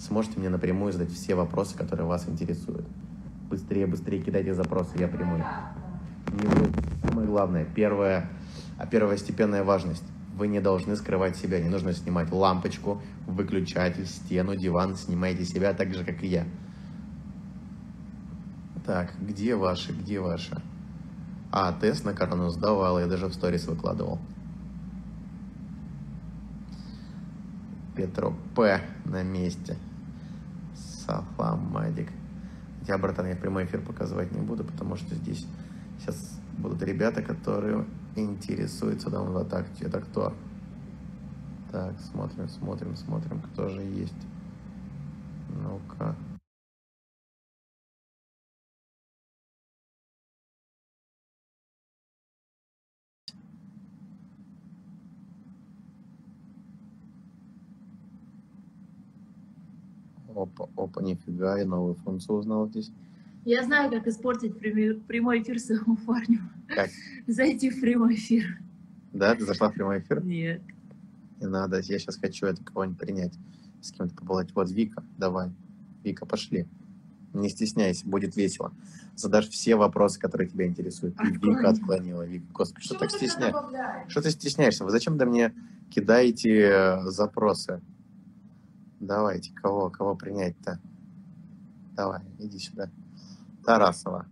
сможете мне напрямую задать все вопросы, которые вас интересуют. Быстрее, быстрее кидайте запросы, я вы. Самое главное, первое, а первостепенная важность. Вы не должны скрывать себя, не нужно снимать лампочку, выключатель, стену, диван. Снимайте себя так же, как и я. Так, где ваши, где ваши? А, тест на корону сдавал, я даже в сторис выкладывал. Петро П. на месте. Сафамадик. Я, братан, я прямой эфир показывать не буду, потому что здесь сейчас будут ребята, которые интересуются давно в атаке. Это кто? Так, смотрим, смотрим, смотрим, кто же есть. Ну-ка. Опа, опа, нифига, я новую функцию узнал здесь. Я знаю, как испортить прямой, прямой эфир своему парню. Как? Зайти в прямой эфир. Да, ты зашла в прямой эфир? Нет. Не надо, я сейчас хочу это кого-нибудь принять, с кем-то поболтать. Вот, Вика, давай. Вика, пошли. Не стесняйся, будет весело. Задашь все вопросы, которые тебя интересуют. Отклонила. Вика отклонила. Вика, господи, что Почему так стесняешься? Что ты стесняешься? Вы зачем до мне кидаете э, запросы? Давайте, кого, кого принять-то? Давай, иди сюда. Тарасова.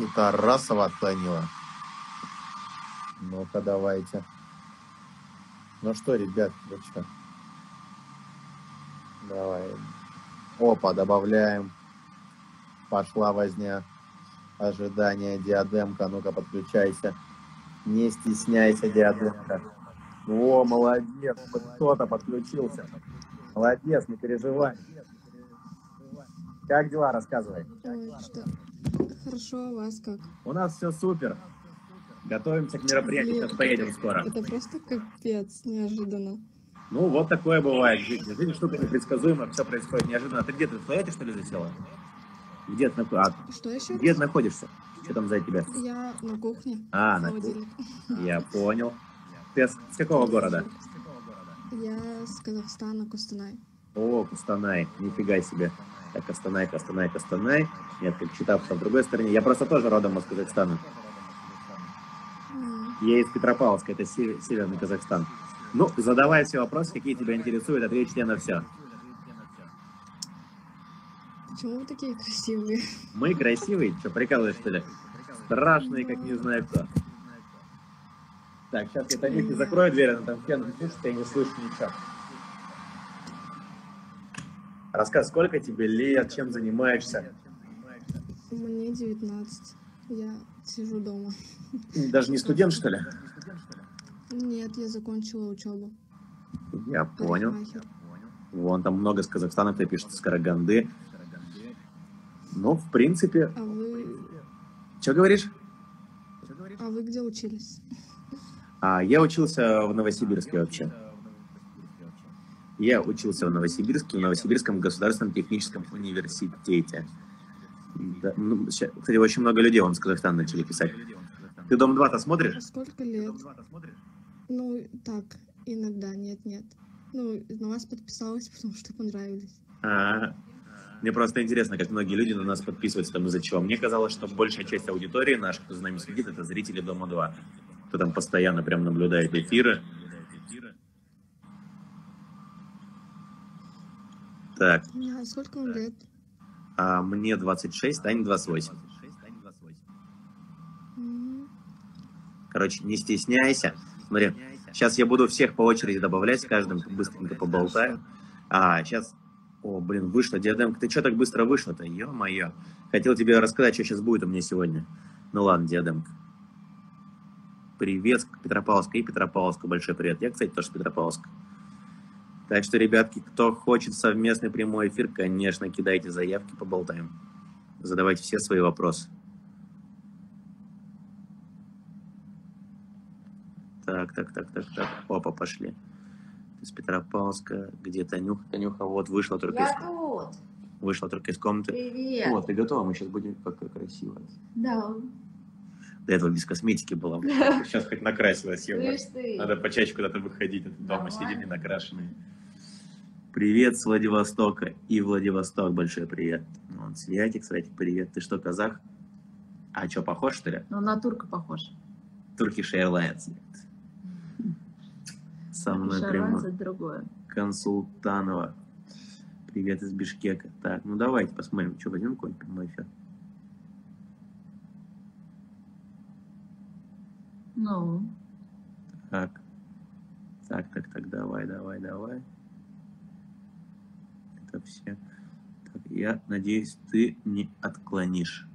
И Тарасова отклонила. Ну-ка, давайте. Ну что, ребят, вы что? Давай. Опа, добавляем. Пошла возня. Ожидание, диадемка. Ну-ка, подключайся. Не стесняйся, диадемка. О, молодец, кто-то подключился. Молодец, не переживай. Как дела, рассказывай. Ой, что? Хорошо, а у вас как? У нас все супер. Готовимся к мероприятию, сейчас поедем скоро. Это просто капец, неожиданно. Ну, вот такое бывает в жизни. Жизнь штука непредсказуемая, все происходит неожиданно. Ты где, ты в туалете, что ли, засела? Где ты, а, Что еще? где ты находишься? Что там за тебя? Я на кухне. А, на холодильник. Я понял. Ты с, какого города? Я с Казахстана, Кустанай. О, Костанай, нифига себе. Так, Костанай, Костанай, Костанай. Нет, как читал, что в другой стороне. Я просто тоже родом из Казахстана. Я из Петропавловска, это сев- северный Казахстан. Ну, задавай все вопросы, какие тебя интересуют, ответь тебе на все. Почему вы такие красивые? Мы красивые, что, прикалываешь, что ли? Страшные, как не знаю кто. Так, сейчас я Танюхе закрою дверь, она там фен пишет, я не слышу ничего. Рассказ, сколько тебе лет, чем занимаешься? Мне 19. Я сижу дома. Даже не студент, что ли? Нет, я закончила учебу. Я понял. Вон там много с Казахстана, кто пишет с Караганды. Ну, в принципе, А вы... что говоришь? А вы где учились? А, я учился в Новосибирске вообще. Я учился в Новосибирске, в Новосибирском государственном техническом университете. Да, ну, ща- кстати, очень много людей вам с Казахстана начали писать. Ты Дом-2-то А смотришь? сколько лет? Ну, так, иногда, нет-нет. Ну, на вас подписалась, потому что понравились. А, Мне просто интересно, как многие люди на нас подписываются там из-за чего. Мне казалось, что большая часть аудитории наших, кто за нами следит, это зрители Дома-2. Кто там постоянно прям наблюдает эфиры. Так, А сколько вам лет? а мне 26, Тане 28. М, Короче, не стесняйся. Смотри, сейчас я буду всех по очереди добавлять, с каждым быстренько поболтаю. А, сейчас... О, блин, вышла диадемка. Ты что так быстро вышла-то? Ё-моё. Хотел тебе рассказать, что сейчас будет у меня сегодня. Ну ладно, диадемка. Привет, Петропавловска и Петропавловска. Большой привет. Я, кстати, тоже с Петропавловска. Так что, ребятки, кто хочет совместный прямой эфир, конечно, кидайте заявки, поболтаем. Задавайте все свои вопросы. Так, так, так, так, так. Опа, пошли. Из Петропавловска. Где Танюха? Танюха вот вышла только, из, Я тут. вышла только из комнаты. Привет. Вот, ты готова? Мы сейчас будем какая красивая. Да. До этого без косметики была. Сейчас хоть накрасилась. Надо почаще куда-то выходить, дома сидим не накрашенные. Привет с Владивостока. И Владивосток большой привет. Вон, Святик, Святик, привет. Ты что, казах? А что, похож, что ли? Ну, на турка похож. Turkish Airlines. Со мной прямо другое. Консултанова. Привет из Бишкека. Так, ну давайте посмотрим, что возьмем какой-нибудь прямой эфир. Ну, Так. Так, так, так, давай, давай, давай. Это все. Так, я надеюсь, ты не отклонишь.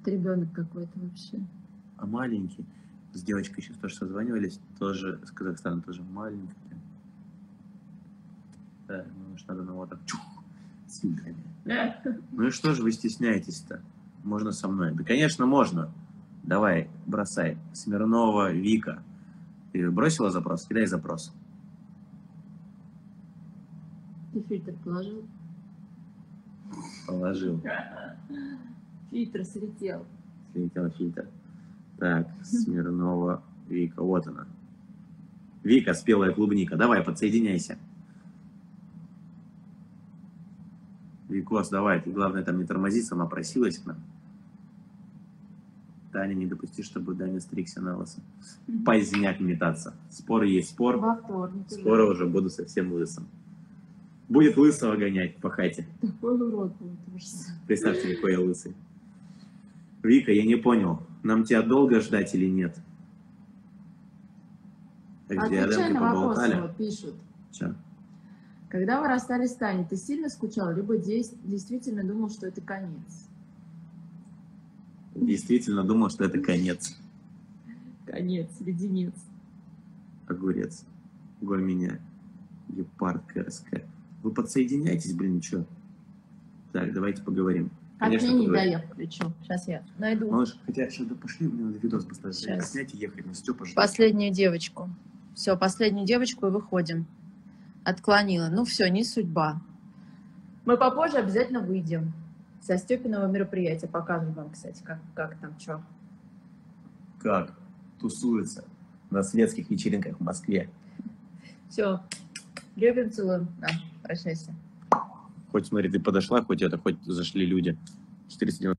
это ребенок какой-то вообще. А маленький. С девочкой сейчас тоже созванивались, тоже с Казахстана, тоже маленькая. Да, ну что надо на вот так чух, свидание. Ну и что же вы стесняетесь-то? Можно со мной? Да, конечно, можно. Давай, бросай. Смирнова Вика. Ты бросила запрос? Кидай запрос. Ты фильтр положил? Положил. Фильтр слетел. Слетел фильтр. Так, Смирнова Вика. Вот она. Вика, спелая клубника. Давай, подсоединяйся. Викос, давай. Ты, главное, там не тормози, сама просилась к нам. Таня, не допусти, чтобы Даня стригся на лысо. Поздняк метаться. Спор есть спор. Во вторник. уже. Скоро уже буду совсем лысым. Будет лысого гонять по хате. Такой урод будет ужас. Представьте, какой я лысый. Вика, я не понял, нам тебя долго ждать или нет? Так, Отвечай диадемки на поболтали. вот пишут. Чё? Когда вы расстались с Таней, ты сильно скучал, либо действительно думал, что это конец? Действительно думал, что это конец. Конец, леденец. Огурец. Голь меня. Гепард КСК. Вы подсоединяйтесь, блин, чё? Так, давайте поговорим. Как Конечно, мне не я включу. Сейчас я найду Малыш, хотя сейчас да пошли, мне надо видос быстрее Щас. снять и ехать. Ну, Степа ждет. последнюю девочку. Все, последнюю девочку и выходим. Отклонила. Ну все, не судьба. Мы попозже обязательно выйдем. Со Степиного мероприятия покажем вам, кстати, как, как там что. Как? Тусуется на светских вечеринках в Москве. Все. Любим, целуем. Да, прощайся. Хоть, смотри, ты подошла, хоть это, хоть зашли люди. 490